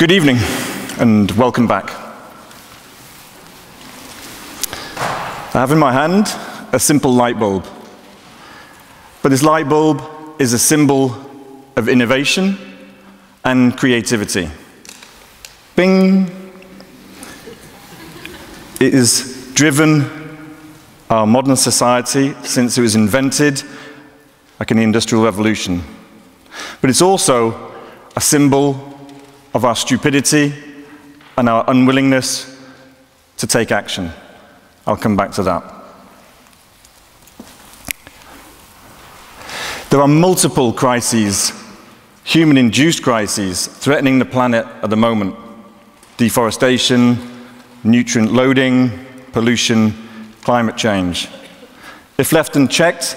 Good evening and welcome back. I have in my hand a simple light bulb. But this light bulb is a symbol of innovation and creativity. Bing! It has driven our modern society since it was invented, like in the Industrial Revolution. But it's also a symbol of our stupidity and our unwillingness to take action. I'll come back to that. There are multiple crises, human induced crises, threatening the planet at the moment deforestation, nutrient loading, pollution, climate change. If left unchecked,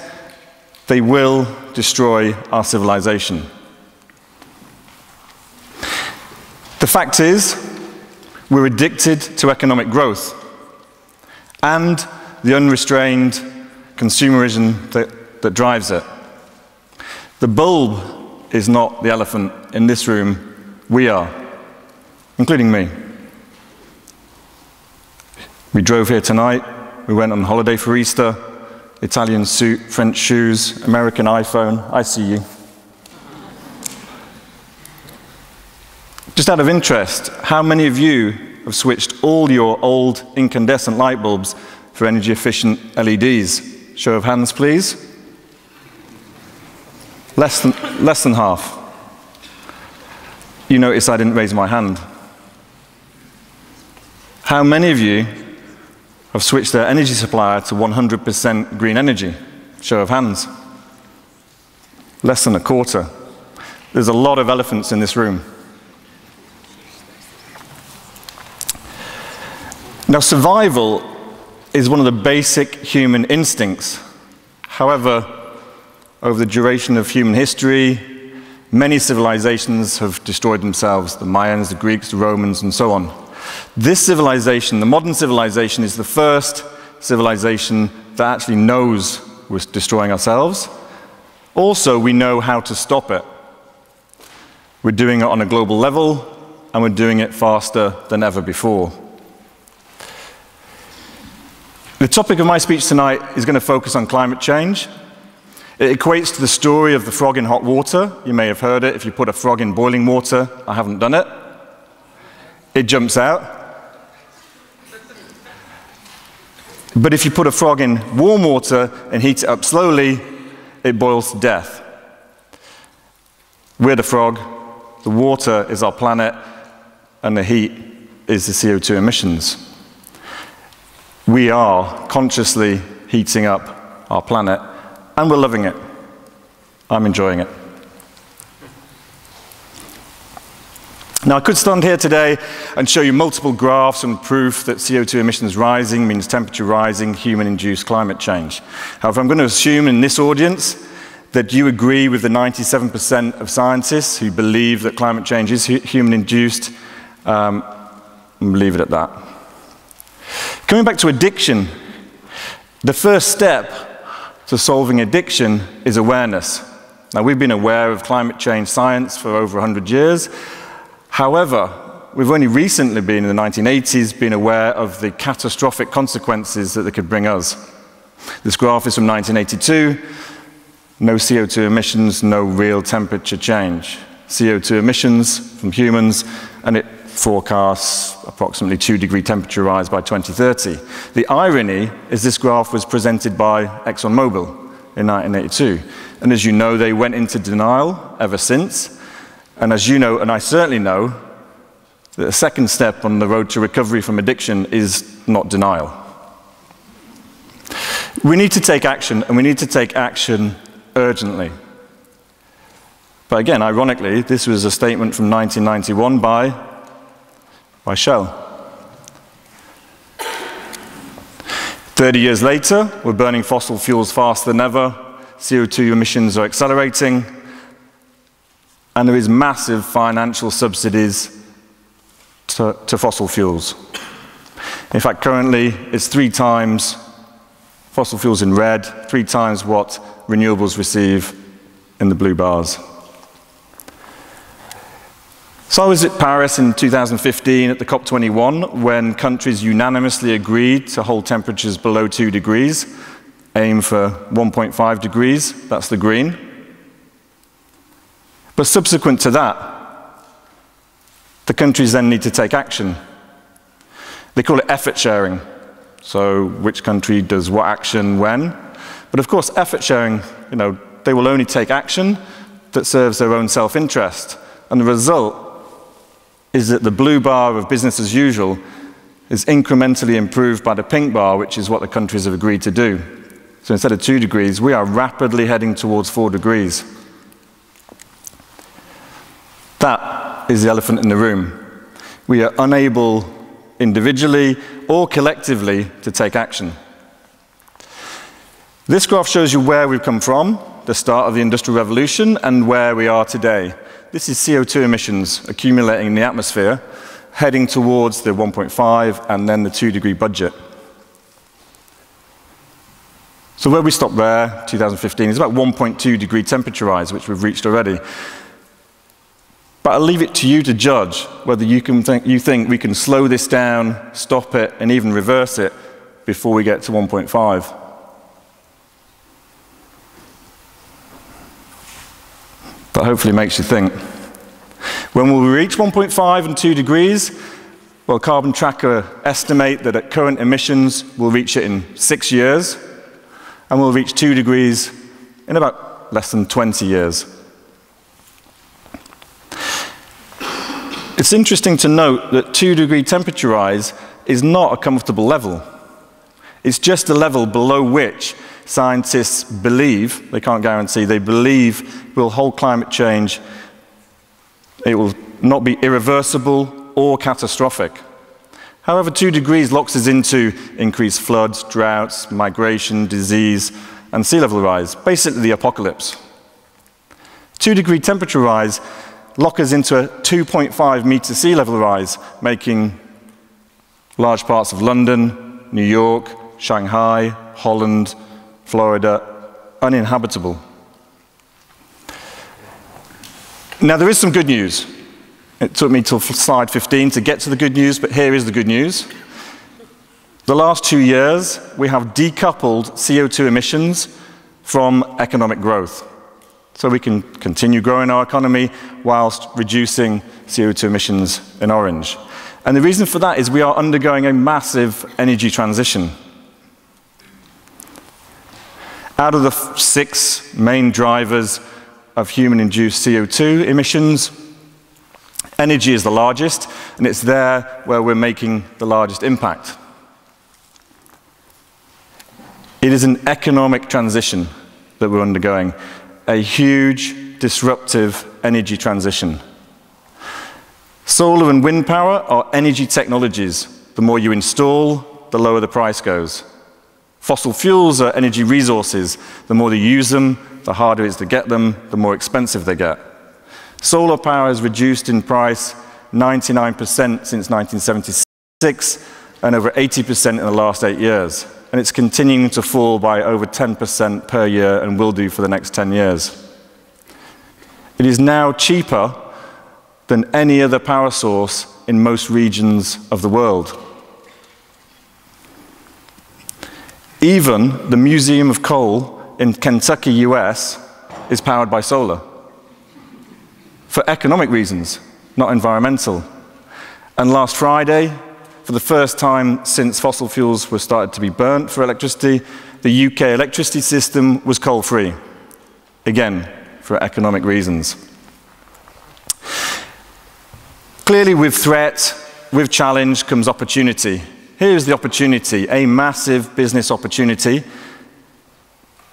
they will destroy our civilization. The fact is, we're addicted to economic growth and the unrestrained consumerism that, that drives it. The bulb is not the elephant in this room, we are, including me. We drove here tonight, we went on holiday for Easter, Italian suit, French shoes, American iPhone, I see you. Just out of interest, how many of you have switched all your old incandescent light bulbs for energy efficient LEDs? Show of hands, please. Less than, less than half. You notice I didn't raise my hand. How many of you have switched their energy supplier to 100% green energy? Show of hands. Less than a quarter. There's a lot of elephants in this room. Now, survival is one of the basic human instincts. However, over the duration of human history, many civilizations have destroyed themselves the Mayans, the Greeks, the Romans, and so on. This civilization, the modern civilization, is the first civilization that actually knows we're destroying ourselves. Also, we know how to stop it. We're doing it on a global level, and we're doing it faster than ever before. The topic of my speech tonight is going to focus on climate change. It equates to the story of the frog in hot water. You may have heard it if you put a frog in boiling water. I haven't done it. It jumps out. But if you put a frog in warm water and heat it up slowly, it boils to death. We're the frog, the water is our planet, and the heat is the CO2 emissions. We are consciously heating up our planet, and we're loving it. I'm enjoying it. Now, I could stand here today and show you multiple graphs and proof that CO2 emissions rising means temperature rising, human-induced climate change. However, I'm going to assume in this audience that you agree with the 97% of scientists who believe that climate change is human-induced, um, and leave it at that. Coming back to addiction, the first step to solving addiction is awareness. Now, we've been aware of climate change science for over 100 years. However, we've only recently been, in the 1980s, been aware of the catastrophic consequences that they could bring us. This graph is from 1982. No CO2 emissions, no real temperature change. CO2 emissions from humans, and it forecasts approximately 2 degree temperature rise by 2030. The irony is this graph was presented by ExxonMobil in 1982. And as you know, they went into denial ever since. And as you know, and I certainly know, that the second step on the road to recovery from addiction is not denial. We need to take action, and we need to take action urgently. But again, ironically, this was a statement from 1991 by by Shell. 30 years later, we're burning fossil fuels faster than ever, CO2 emissions are accelerating, and there is massive financial subsidies to, to fossil fuels. In fact, currently, it's three times fossil fuels in red, three times what renewables receive in the blue bars. So I was at Paris in 2015 at the COP21 when countries unanimously agreed to hold temperatures below 2 degrees, aim for 1.5 degrees, that's the green. But subsequent to that, the countries then need to take action. They call it effort sharing. So which country does what action when? But of course, effort sharing, you know, they will only take action that serves their own self-interest. And the result is that the blue bar of business as usual is incrementally improved by the pink bar, which is what the countries have agreed to do. So instead of two degrees, we are rapidly heading towards four degrees. That is the elephant in the room. We are unable individually or collectively to take action. This graph shows you where we've come from, the start of the Industrial Revolution, and where we are today. This is CO2 emissions accumulating in the atmosphere, heading towards the 1.5 and then the 2 degree budget. So where we stopped there, 2015, is about 1.2 degree temperature rise, which we've reached already. But I'll leave it to you to judge whether you, can think, you think we can slow this down, stop it, and even reverse it before we get to 1.5. But hopefully makes you think. When will we reach 1.5 and 2 degrees? Well, Carbon Tracker estimate that at current emissions, we'll reach it in six years, and we'll reach 2 degrees in about less than 20 years. It's interesting to note that 2 degree temperature rise is not a comfortable level. It's just a level below which scientists believe, they can't guarantee, they believe will hold climate change, it will not be irreversible or catastrophic. However, 2 degrees locks us into increased floods, droughts, migration, disease, and sea level rise, basically the apocalypse. 2 degree temperature rise lock us into a 2.5 meter sea level rise, making large parts of London, New York, Shanghai, Holland, Florida uninhabitable. Now, there is some good news. It took me till slide 15 to get to the good news, but here is the good news. The last two years, we have decoupled CO2 emissions from economic growth so we can continue growing our economy whilst reducing CO2 emissions in orange. And the reason for that is we are undergoing a massive energy transition. Out of the six main drivers of human-induced CO2 emissions, energy is the largest, and it's there where we're making the largest impact. It is an economic transition that we're undergoing a huge disruptive energy transition. Solar and wind power are energy technologies. The more you install, the lower the price goes. Fossil fuels are energy resources. The more they use them, the harder it is to get them, the more expensive they get. Solar power has reduced in price 99% since 1976 and over 80% in the last eight years and it's continuing to fall by over 10% per year and will do for the next 10 years. It is now cheaper than any other power source in most regions of the world. Even the Museum of Coal in Kentucky, US, is powered by solar. For economic reasons, not environmental. And last Friday, for the first time since fossil fuels were started to be burnt for electricity, the UK electricity system was coal-free. Again, for economic reasons. Clearly, with threat, with challenge comes opportunity. Here's the opportunity, a massive business opportunity.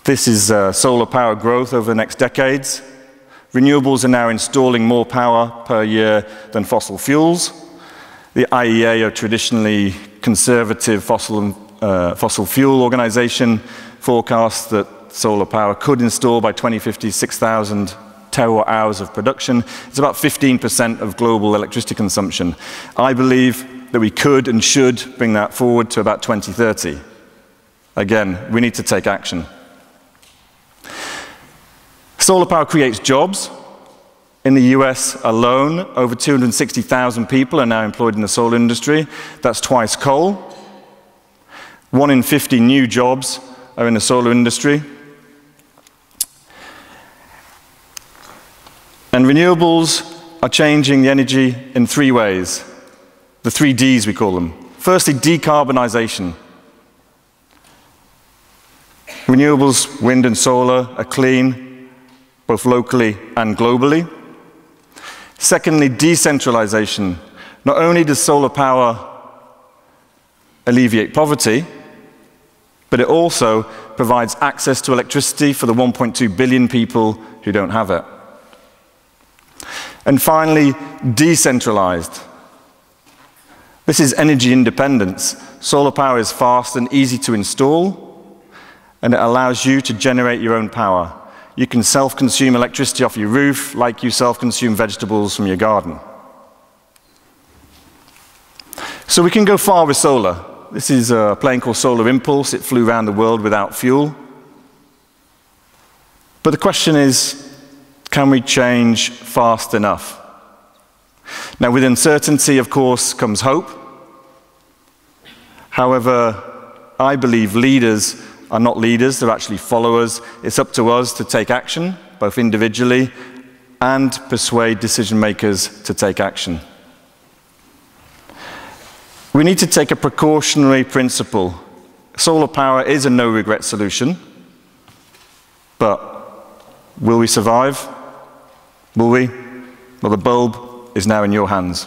This is uh, solar power growth over the next decades. Renewables are now installing more power per year than fossil fuels. The IEA, a traditionally conservative fossil, uh, fossil fuel organization, forecasts that solar power could install by 2050 6,000 terawatt hours of production. It's about 15% of global electricity consumption. I believe that we could and should bring that forward to about 2030. Again, we need to take action. Solar power creates jobs, In the US alone, over 260,000 people are now employed in the solar industry. That's twice coal. One in 50 new jobs are in the solar industry. And renewables are changing the energy in three ways. The three Ds, we call them. Firstly, decarbonisation. Renewables, wind and solar, are clean, both locally and globally. Secondly, decentralization. Not only does solar power alleviate poverty, but it also provides access to electricity for the 1.2 billion people who don't have it. And finally, decentralized. This is energy independence. Solar power is fast and easy to install, and it allows you to generate your own power. You can self-consume electricity off your roof like you self-consume vegetables from your garden. So we can go far with solar. This is a plane called Solar Impulse. It flew around the world without fuel. But the question is, can we change fast enough? Now, with uncertainty, of course, comes hope. However, I believe leaders are not leaders, they're actually followers. It's up to us to take action, both individually and persuade decision makers to take action. We need to take a precautionary principle. Solar power is a no regret solution, but will we survive? Will we? Well, the bulb is now in your hands.